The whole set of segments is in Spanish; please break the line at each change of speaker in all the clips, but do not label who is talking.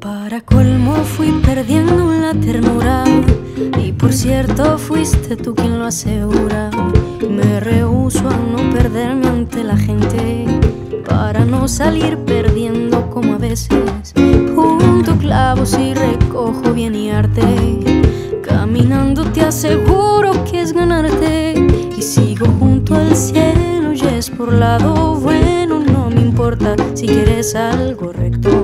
Para colmo fui perdiendo la ternura y por cierto fuiste tú quien lo asegura. Me rehuso a no perderme ante la gente para no salir perdiendo como a veces. Recojo bien y arte. Caminando te aseguro que es ganarte y sigo junto al cielo y es por lado bueno, no me importa si quieres algo recto.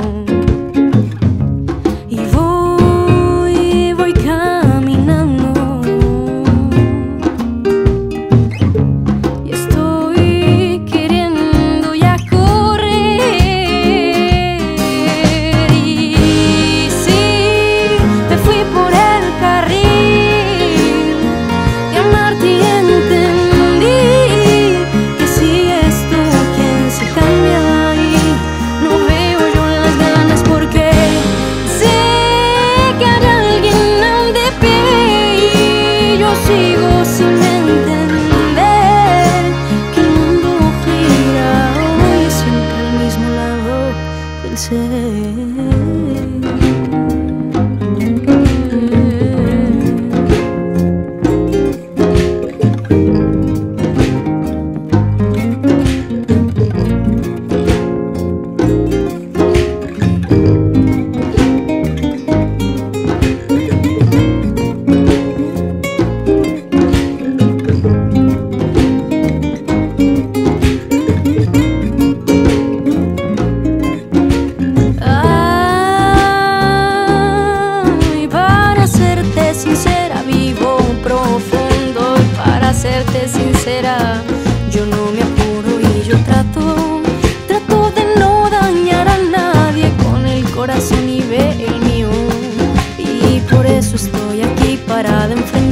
por eso estoy aquí parada enfrente